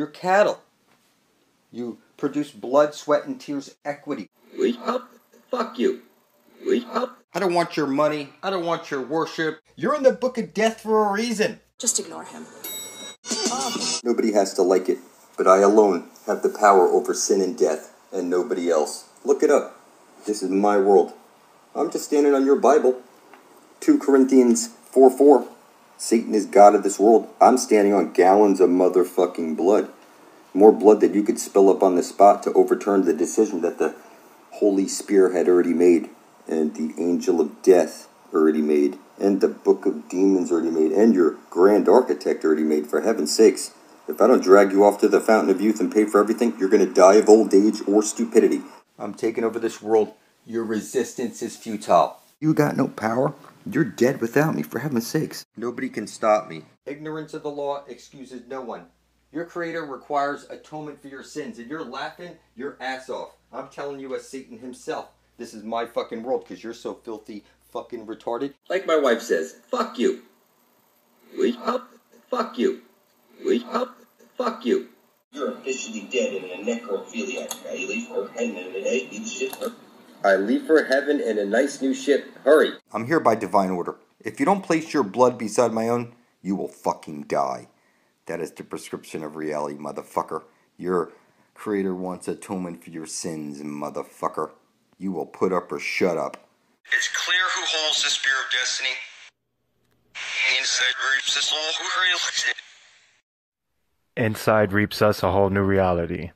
You're cattle. You produce blood, sweat, and tears equity. We up. Fuck you. We up. I don't want your money. I don't want your worship. You're in the book of death for a reason. Just ignore him. Nobody has to like it, but I alone have the power over sin and death, and nobody else. Look it up. This is my world. I'm just standing on your Bible. 2 Corinthians 4 4. Satan is God of this world. I'm standing on gallons of motherfucking blood. More blood that you could spill up on the spot to overturn the decision that the Holy Spirit had already made, and the Angel of Death already made, and the Book of Demons already made, and your Grand Architect already made, for heaven's sakes. If I don't drag you off to the fountain of youth and pay for everything, you're going to die of old age or stupidity. I'm taking over this world. Your resistance is futile. You got no power. You're dead without me, for heaven's sakes. Nobody can stop me. Ignorance of the law excuses no one. Your creator requires atonement for your sins, and you're laughing your ass off. I'm telling you as Satan himself, this is my fucking world because you're so filthy fucking retarded. Like my wife says, fuck you. We up. Fuck you. We up. Fuck you. You're officially dead and a necrophiliac. Oh, I you shit. I leave for heaven in a nice new ship. Hurry. I'm here by divine order. If you don't place your blood beside my own, you will fucking die. That is the prescription of reality, motherfucker. Your creator wants atonement for your sins, motherfucker. You will put up or shut up. It's clear who holds the spear of destiny. Inside reaps the soul who realizes it. Inside reaps us a whole new reality.